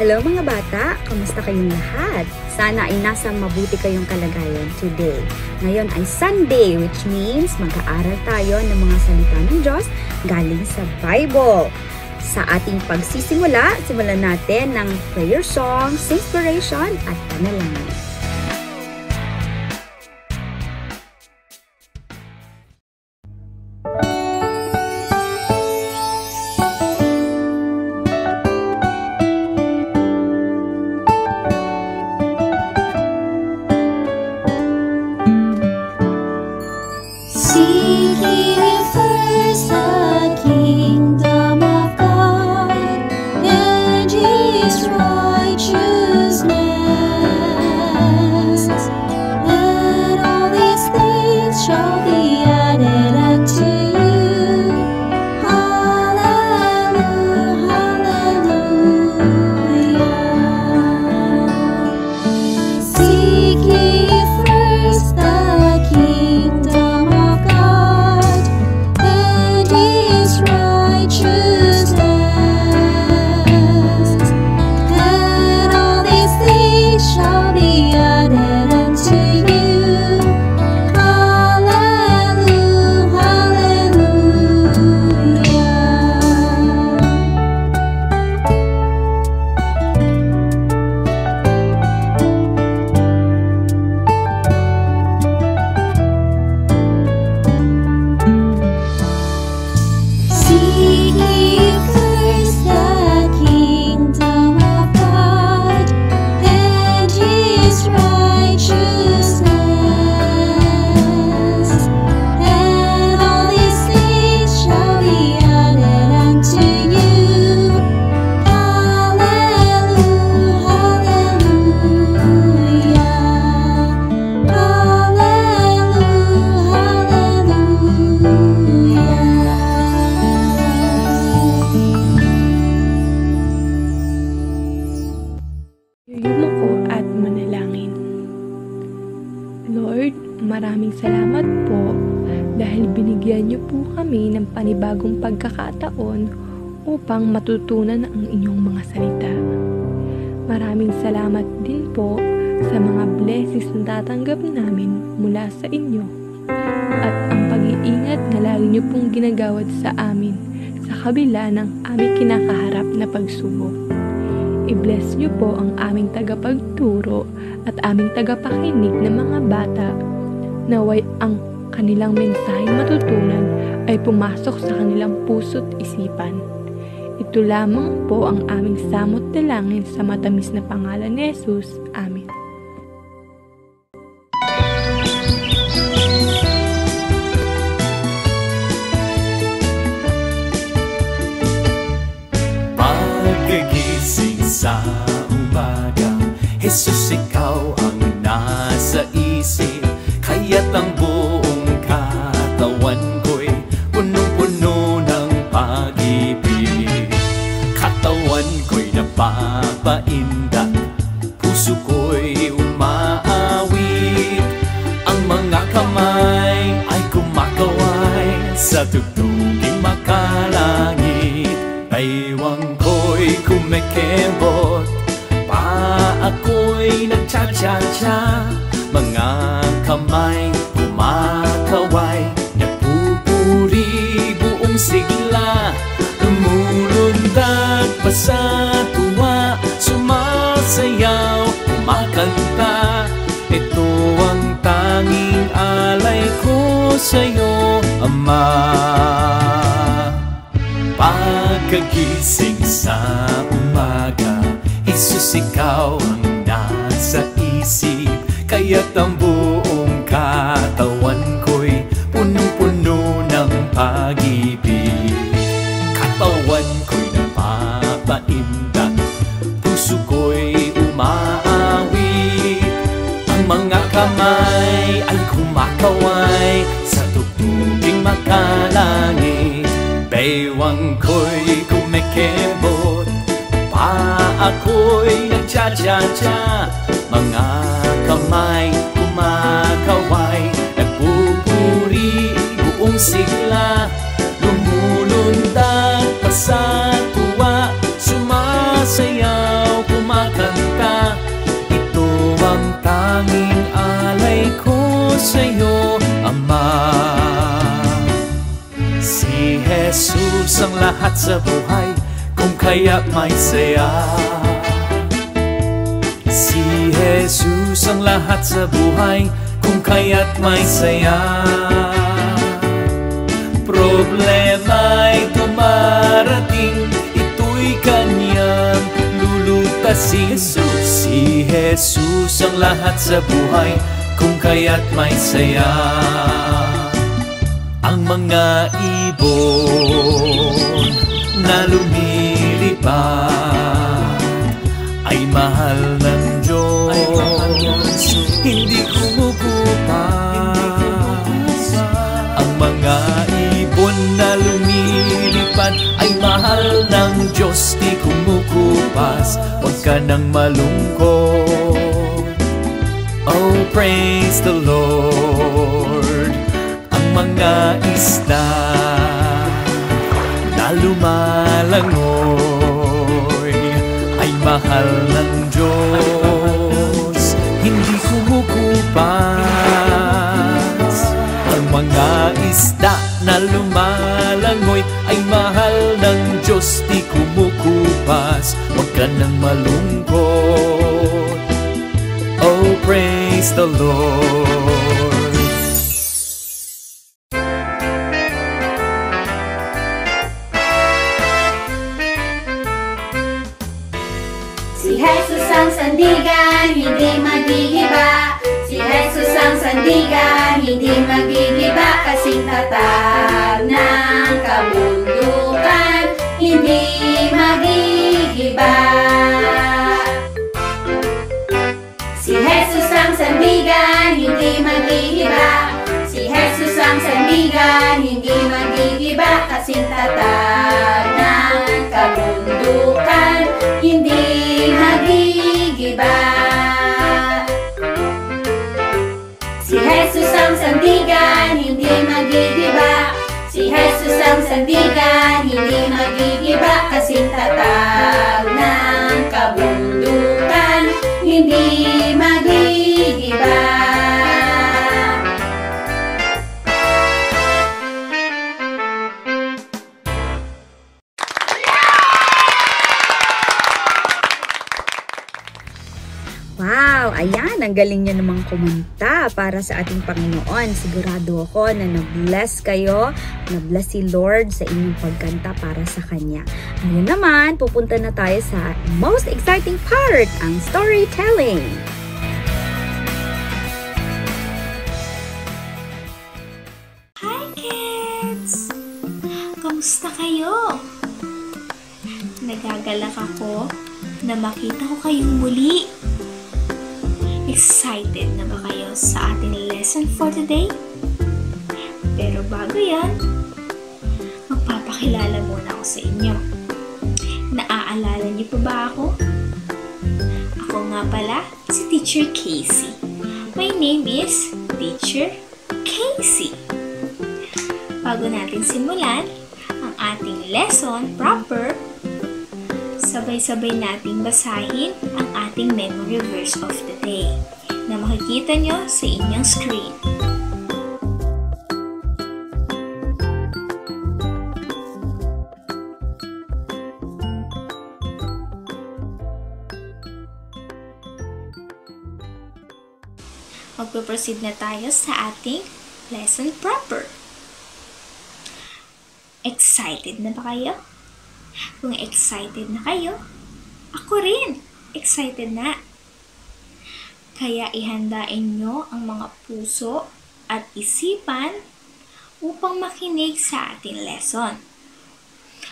Hello mga bata! Kamusta kayong lahat? Sana ay nasa mabuti kayong kalagayan today. Ngayon ay Sunday, which means mag-aaral tayo ng mga salita ng Diyos galing sa Bible. Sa ating pagsisimula, simulan natin ng prayer song, inspiration at panalangin. Binigyan niyo po kami ng panibagong pagkakataon upang matutunan ang inyong mga salita. Maraming salamat din po sa mga blessings na tatanggap namin mula sa inyo at ang pag-iingat na lagi niyo pong ginagawad sa amin sa kabila ng aming kinakaharap na pagsubok. I-bless niyo po ang aming tagapagturo at aming tagapakinig ng mga bata Naway ang kanilang mensaheng matutunan ay pumasok sa kanilang puso't isipan. Ito lamang po ang aming samot dalangin sa matamis na pangalan ni Jesus. Amen. Ko'y napapaindak Puso ko'y umaawit Ang mga kamay ay kumakaway Sa tugtuging makalangit. Baywang ko'y kumekembot Pa ako'y nagcha-cha-cha. Mga kamay Ito ang tanging alay ko sa'yo, Ama. Pagkagising sa umaga Jesus, ikaw ang nasa isip. Kaya't ang buong katawan ko'y punong-puno ng pag-ibig kaway Sa tugtuging makalangit. Bewang ko'y kumikibot Pa ako'y nagcha-cha-cha Mga kamay kumakaway Nagpupuri buong sigla. Lumulundag pa sa tuwa Sumasayaw kumakanta. Ito ang tanging alay ko sa'yo. Jesus ang lahat sa buhay, kung kaya may saya. Si Jesus ang lahat sa buhay, kung kaya't may saya. Problema'y dumarating, ito'y kanyang lulutasin. Si Jesus ang lahat sa buhay, kung kaya't may saya. Ang mga ibon na lumilipad ay mahal ng Diyos, hindi kumukupas. Ang mga ibon na lumilipad ay mahal ng Diyos, di kumukupas. Huwag ka nang malungkot. Oh, praise the Lord. Mga isda na lumalangoy ay mahal ng Diyos, hindi kumukupas. Ang mga isda na lumalangoy ay mahal ng Diyos, di kumukupas. Huwag ka nang malungkot. Oh, praise the Lord. Dadah. Jesus Wow! Ayan, ang galing niyo namang kumanta para sa ating Panginoon. Sigurado ako na na-bless kayo, na-bless si Lord sa inyong pagkanta para sa Kanya. Ngayon naman, pupunta na tayo sa most exciting part, ang storytelling. Hi kids! Kamusta kayo? Nagagalak ako na makita ko kayong muli. Excited na ba kayo sa ating lesson for today? Pero bago yan, magpapakilala muna ako sa inyo. Naaalala niyo pa ba ako? Ako nga pala, si Teacher Casey. My name is Teacher Casey. Bago natin simulan ang ating lesson proper, sabay-sabay nating basahin ang ating memory verse of the day makikita nyo sa inyong screen. Magpo-proceed na tayo sa ating lesson proper. Excited na ba kayo? Kung excited na kayo, ako rin excited na. Kaya ihandain nyo ang mga puso at isipan upang makinig sa ating lesson.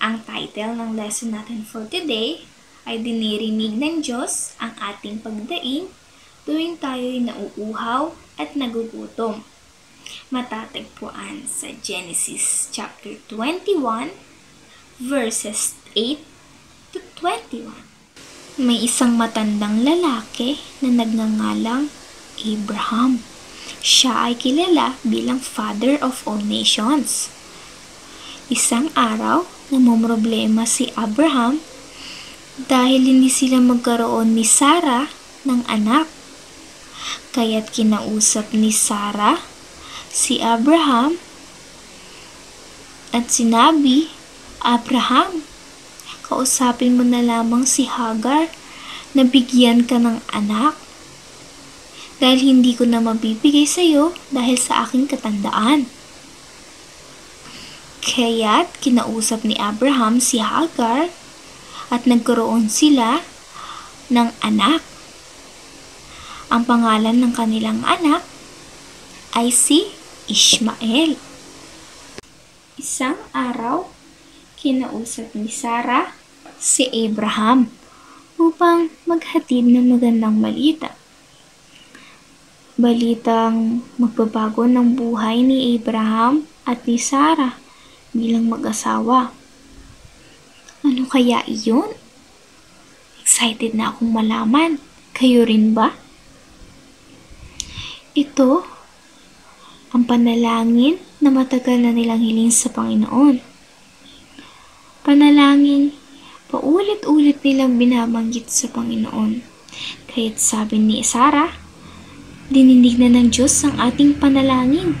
Ang title ng lesson natin for today ay Dinirinig ng Diyos ang ating pagdaing tuwing tayo'y nauuhaw at nagugutom matatagpuan sa Genesis chapter 21 verses 8 to 21. May isang matandang lalaki na nagngangalang Abraham. Siya ay kilala bilang Father of all Nations. Isang araw, namumroblema si Abraham dahil hindi sila magkaroon ni Sarah ng anak. Kaya't kinausap ni Sarah si Abraham at sinabi, Abraham, kausapin mo na lamang si Hagar na bigyan ka ng anak dahil hindi ko na mabibigay sa iyo dahil sa aking katandaan. Kaya't kinausap ni Abraham si Hagar at nagkaroon sila ng anak. Ang pangalan ng kanilang anak ay si Ishmael. Isang araw, kinausap ni Sarah si Abraham upang maghatid ng magandang balita. Balitang magbabago ng buhay ni Abraham at ni Sarah bilang mag-asawa. Ano kaya iyon? Excited na akong malaman. Kayo rin ba? Ito ang panalangin na matagal na nilang hiling sa Panginoon. Panalangin paulit-ulit nilang binabanggit sa Panginoon. Kaya't sabi ni Sarah, dininig na ng Diyos ang ating panalangin.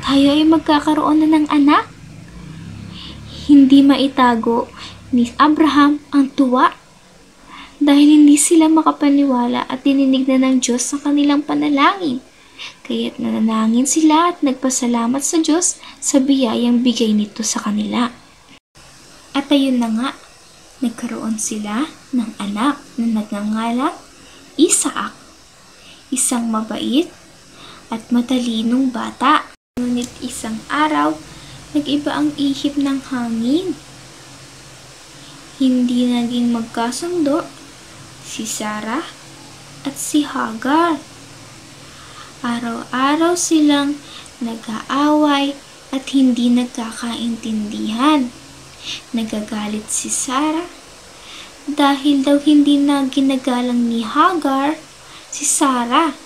Tayo ay magkakaroon na ng anak. Hindi maitago ni Abraham ang tuwa dahil hindi sila makapaniwala at dininig na ng Diyos ang kanilang panalangin. Kaya't nananangin sila at nagpasalamat sa Diyos sa biyayang bigay nito sa kanila. At ayun na nga, nagkaroon sila ng anak na nagngangalang Isaac, isang mabait at matalinong bata. Ngunit isang araw, nag-iba ang ihip ng hangin. Hindi naging magkasundo si Sarah at si Hagar. Araw-araw silang nag-aaway at hindi nagkakaintindihan. Nagagalit si Sarah dahil daw hindi na ginagalang ni Hagar si Sarah.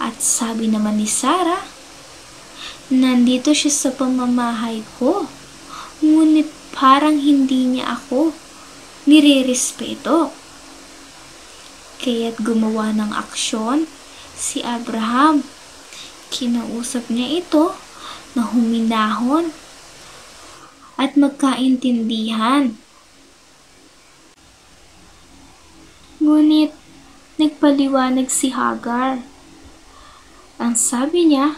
At sabi naman ni Sarah, nandito siya sa pamamahay ko, ngunit parang hindi niya ako nire-respeto. Kaya't gumawa ng aksyon si Abraham. Kinausap niya ito na huminahon at magkaintindihan. Ngunit nagpaliwanag si Hagar. Ang sabi niya,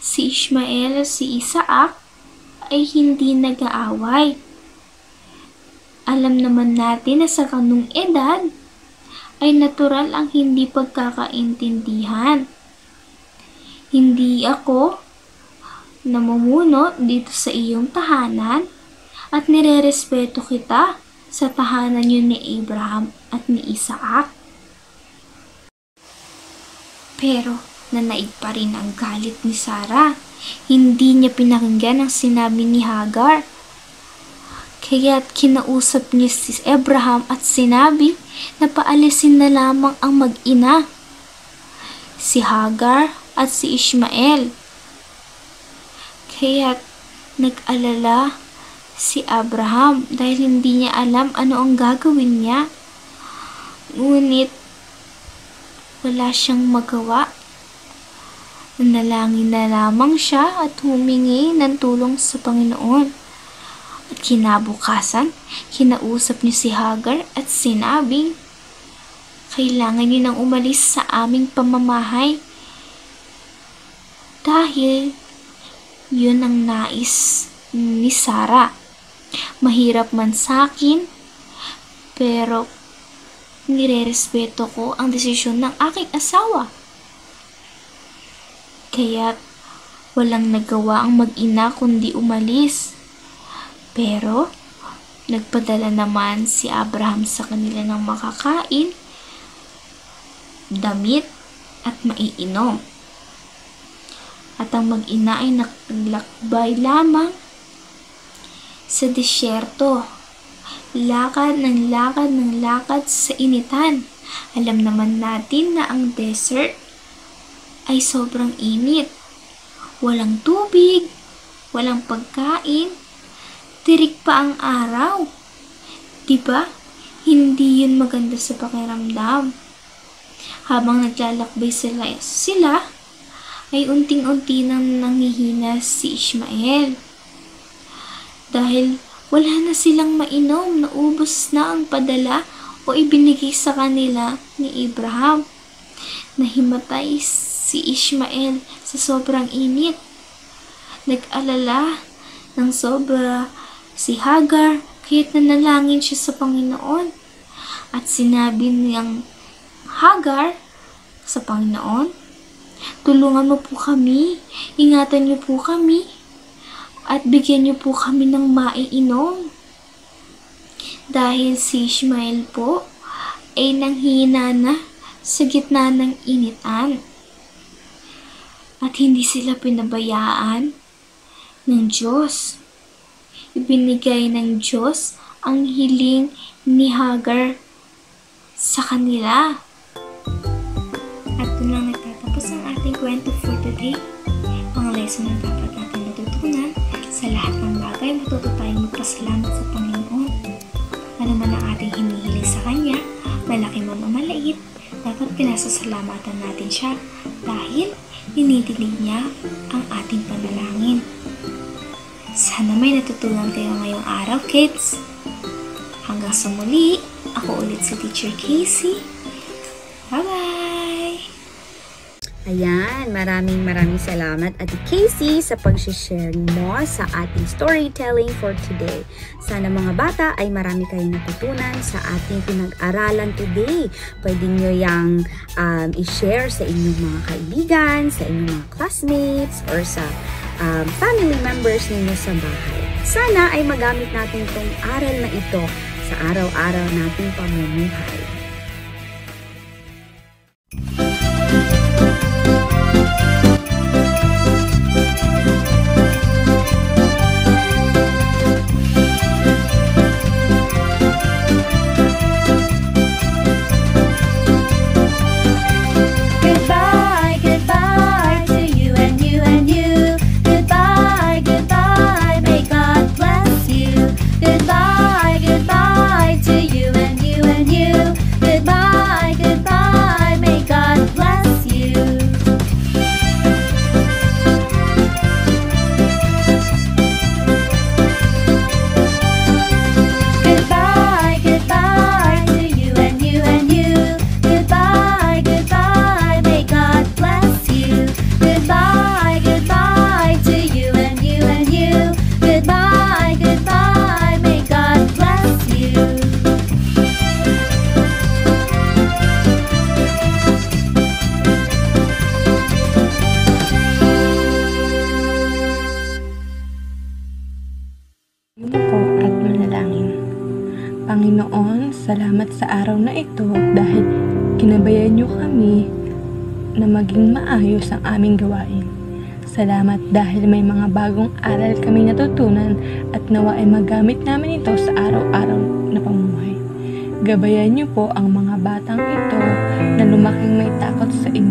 si Ishmael at si Isaac ay hindi nag-aaway. Alam naman natin na sa kanong edad ay natural ang hindi pagkakaintindihan. Hindi ako namumuno dito sa iyong tahanan at nirerespeto kita sa tahanan niyo ni Abraham at ni Isaac. Pero nanaig pa rin ang galit ni Sarah. Hindi niya pinakinggan ang sinabi ni Hagar. Kaya't kinausap niya si Abraham at sinabi na paalisin na lamang ang mag-ina, si Hagar at si Ishmael. Kaya't nag-alala si Abraham dahil hindi niya alam ano ang gagawin niya. Ngunit wala siyang magawa. Nanalangin na lamang siya at humingi ng tulong sa Panginoon. At kinabukasan, kinausap niya si Hagar at sinabi, Kailangan niyo nang umalis sa aming pamamahay dahil yun ang nais ni Sarah. Mahirap man sa akin, pero nirerespeto ko ang desisyon ng aking asawa. Kaya walang nagawa ang mag-ina kundi umalis. Pero nagpadala naman si Abraham sa kanila ng makakain, damit, at maiinom. At ang mag-ina ay naglakbay lamang sa disyerto. Lakad ng lakad ng lakad sa initan. Alam naman natin na ang desert ay sobrang init. Walang tubig, walang pagkain, tirik pa ang araw. Diba? Hindi yun maganda sa pakiramdam. Habang naglalakbay sila, sila ay unting-unti nang nanghihina si Ishmael. Dahil wala na silang mainom, naubos na ang padala o ibinigay sa kanila ni Abraham. Nahimatay si Ishmael sa sobrang init. Nag-alala ng sobra si Hagar kahit nanalangin siya sa Panginoon. At sinabi niyang Hagar sa Panginoon, Tulungan mo po kami, ingatan niyo po kami, at bigyan niyo po kami ng maiinom. Dahil si Ishmael po ay nanghina na sa gitna ng initan. At hindi sila pinabayaan ng Diyos. Ibinigay ng Diyos ang hiling ni Hagar sa kanila. Kwento for today. Ang lesson na dapat natin natutunan, sa lahat ng bagay matuto tayong magpasalamat sa Panginoon. Ano man ang ating hinihiling sa Kanya, malaki man o maliit, dapat pinasasalamatan natin siya dahil dinidinig niya ang ating panalangin. Sana may natutunan kayo ngayong araw, kids. Hanggang sa muli, ako ulit si Teacher Casey. Bye-bye! Ayan, maraming maraming salamat Ate Casey sa pag-share mo sa ating storytelling for today. Sana mga bata ay marami kayong natutunan sa ating pinag-aralan today. Pwede nyo yang um, i-share sa inyong mga kaibigan, sa inyong mga classmates, or sa um, family members ninyo sa bahay. Sana ay magamit natin itong aral na ito sa araw-araw nating pamumuhay. Maayos ang aming gawain. Salamat dahil may mga bagong aral kami natutunan at nawa ay magamit namin ito sa araw-araw na pamumuhay. Gabayan niyo po ang mga batang ito na lumaking may takot sa inyo.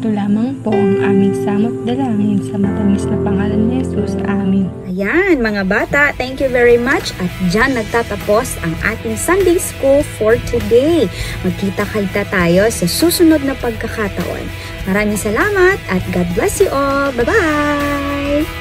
Ito lamang po ang aming samot dalangin sa matamis na pangalan ni Jesus. Amen. Ayan, mga bata, thank you very much. At dyan nagtatapos ang ating Sunday School for today. Magkita-kita tayo sa susunod na pagkakataon. Maraming salamat at God bless you all. Bye-bye!